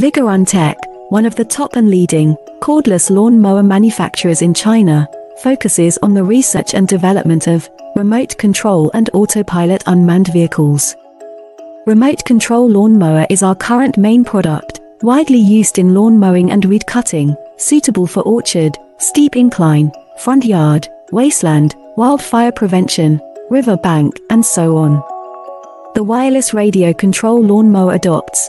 Vigorun Tech, one of the top and leading cordless lawn mower manufacturers in China, focuses on the research and development of remote control and autopilot unmanned vehicles. Remote control lawnmower is our current main product, widely used in lawn mowing and weed cutting, suitable for orchard, steep incline, front yard, wasteland, wildfire prevention, river bank, and so on. The wireless radio control lawnmower adopts